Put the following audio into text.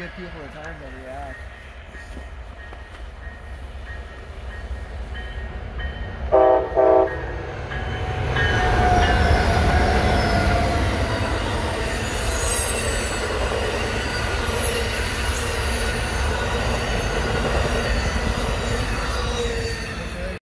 get people to turn to react.